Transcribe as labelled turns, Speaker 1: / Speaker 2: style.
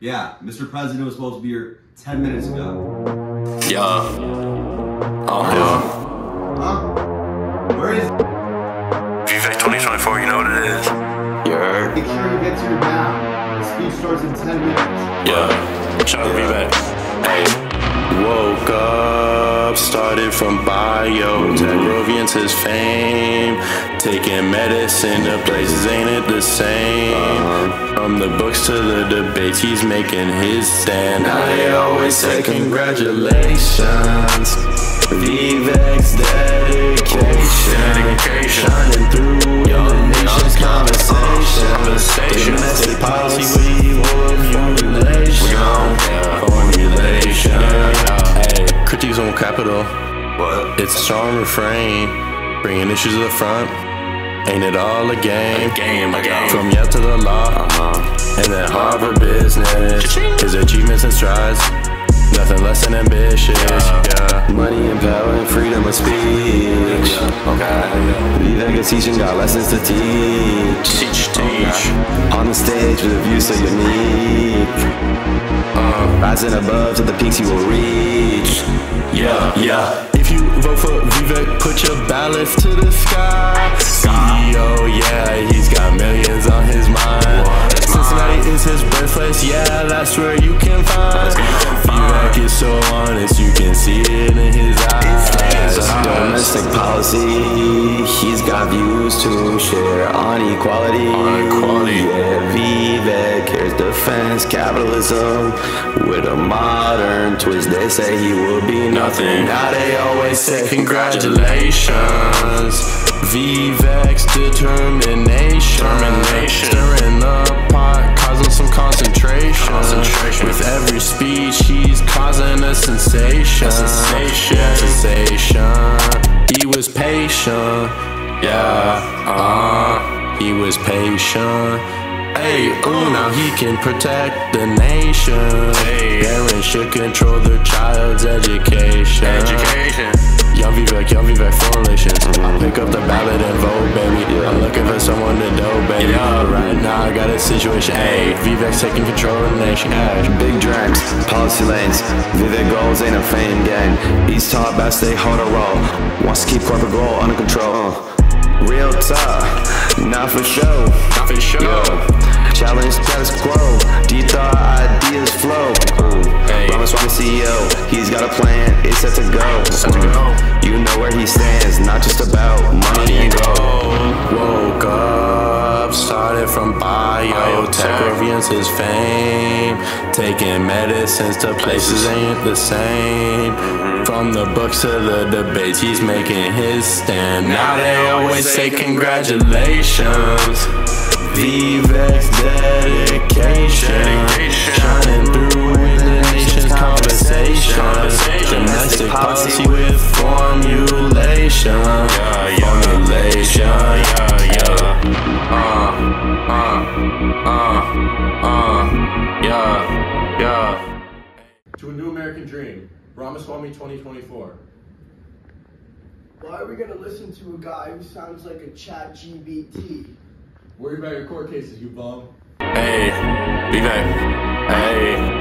Speaker 1: Yeah, Mr. President was supposed to be here 10 minutes ago.
Speaker 2: Yeah. Uh huh.
Speaker 1: Huh? Where is
Speaker 2: Vivek 2024, you know what it is. You heard?
Speaker 1: Make sure he gets here now. The speech starts in 10 minutes.
Speaker 2: Yeah. Shout out to Vivek. Hey. Woke up, started from bio, Techrovians his fame. Taking medicine to places, ain't it the same? Uh-huh. From the books to the debates, he's making his stand. I always say congratulations. Vivek's dedication, shining through the nation's conversation. Domestic policy with formulation, formulation. Hey, critiques on capital. What? It's a strong refrain, bringing issues to the front. Ain't it all a game? A game, a game. From yet to the law, Uh-huh. and then Harvard business. His achievements and strides, nothing less than ambitious. Yeah.
Speaker 3: Money and power and freedom of speech.
Speaker 2: Okay.
Speaker 3: Vivek is teaching, got lessons to teach.
Speaker 2: Teach, teach.
Speaker 3: On the stage with a view so unique. Rising above to the peaks you will reach.
Speaker 2: Yeah, yeah. If you vote for Vivek, put your ballot to the sky. CEO, yeah, he's got millions on his mind. Cincinnati is his birthplace, yeah, that's where you can find. Vivek is so honest, you can see it in his eyes.
Speaker 3: Domestic policy, he's got views to share. On equality. Defense capitalism with a modern twist. They say he will be nothing. Now they always say
Speaker 2: Congratulations, Vivek's determination, stirring the pot, causing some concentration. With every speech, he's causing a sensation. A sensation, yeah, sensation. He was patient, yeah, uh, he was patient. Hey, ooh, now he can protect the nation. Parents should control their child's education. Education. Young Vivek, Young Vivek formulations. I pick up the ballot and vote, baby. I'm looking for someone to know, baby. Right now I got a situation. Hey, Vivek's taking control of the nation. Hey.
Speaker 3: Big dreams, policy lanes. Vivek goals ain't a fame game. He's top, by stay hard to roll. Wants to keep corporate goal under control. Uh. Real talk, not for show.
Speaker 2: Not for sure.
Speaker 3: Yeah. Challenge status quo. Deep thought ideas flow.
Speaker 2: Hey.
Speaker 3: Ramaswamy CEO,
Speaker 2: his fame. Taking medicines to places ain't the same. From the books to the debates, he's making his stand. Now they always say congratulations. Vivek's dedication, shining through in the nation's conversation. Domestic policy with formulation, formulation, yeah. Uh, uh, uh, yeah, yeah.
Speaker 4: To a new American dream, Ramaswamy 2024.
Speaker 5: Why are we gonna listen to a guy who sounds like a chat GPT?
Speaker 4: Worry about your court cases, you bum.
Speaker 2: Hey, Vivek. Hey, Vivek. Hey,